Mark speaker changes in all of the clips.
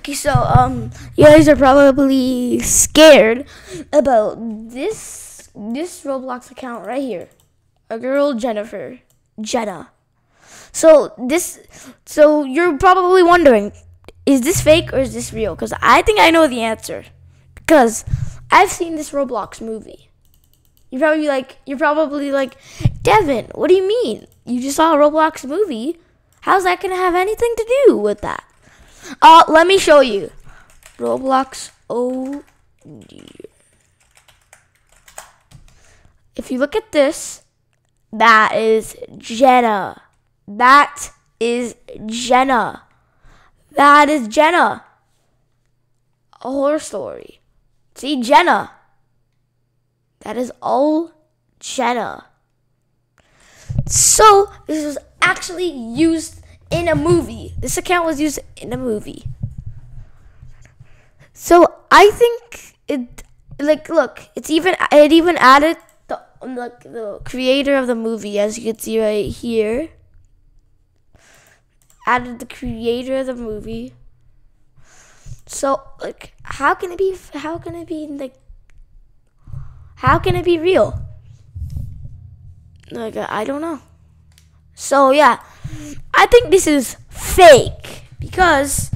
Speaker 1: Okay, so um, you guys are probably scared about this this Roblox account right here. A girl, Jennifer, Jenna. So this, so you're probably wondering, is this fake or is this real? Because I think I know the answer. Because I've seen this Roblox movie. You're probably like, you're probably like, Devin, what do you mean? You just saw a Roblox movie? How's that gonna have anything to do with that? Uh, let me show you. Roblox. Oh dear. If you look at this, that is Jenna. That is Jenna. That is Jenna. A horror story. See, Jenna. That is all Jenna. So, this was actually used in a movie. This account was used in a movie. So, I think it, like, look, it's even, it even added the, like, the creator of the movie, as you can see right here. Added the creator of the movie. So, like, how can it be, how can it be, like, how can it be real? Like, I don't know. So, yeah, I think this is fake because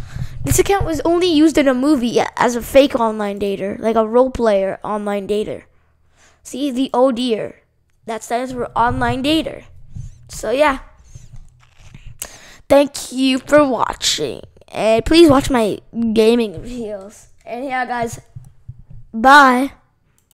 Speaker 1: this account was only used in a movie as a fake online dater, like a role player online dater. See, the oh dear. That stands for online dater. So, yeah. Thank you for watching. And please watch my gaming videos. And yeah, guys, bye.